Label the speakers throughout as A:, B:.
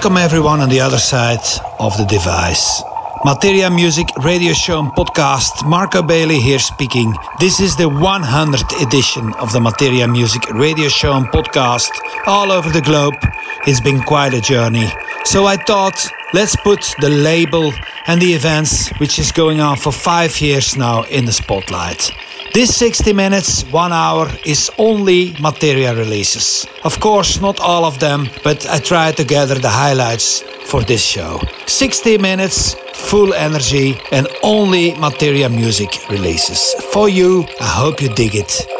A: Welcome everyone on the other side of the device. Materia Music Radio Show and Podcast. Marco Bailey here speaking. This is the 100th edition of the Materia Music Radio Show and Podcast all over the globe. It's been quite a journey. So I thought, let's put the label and the events, which is going on for five years now, in the spotlight. This 60 minutes, one hour, is only Materia releases. Of course, not all of them, but I try to gather the highlights for this show. 60 minutes, full energy, and only Materia music releases. For you, I hope you dig it.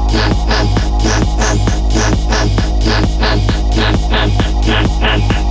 B: Get
C: it done, get it done, get it done, get it done, get it done, get it done.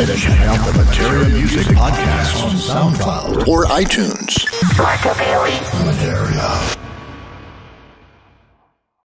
C: energy, check out the Materia Music Podcast on SoundCloud or iTunes.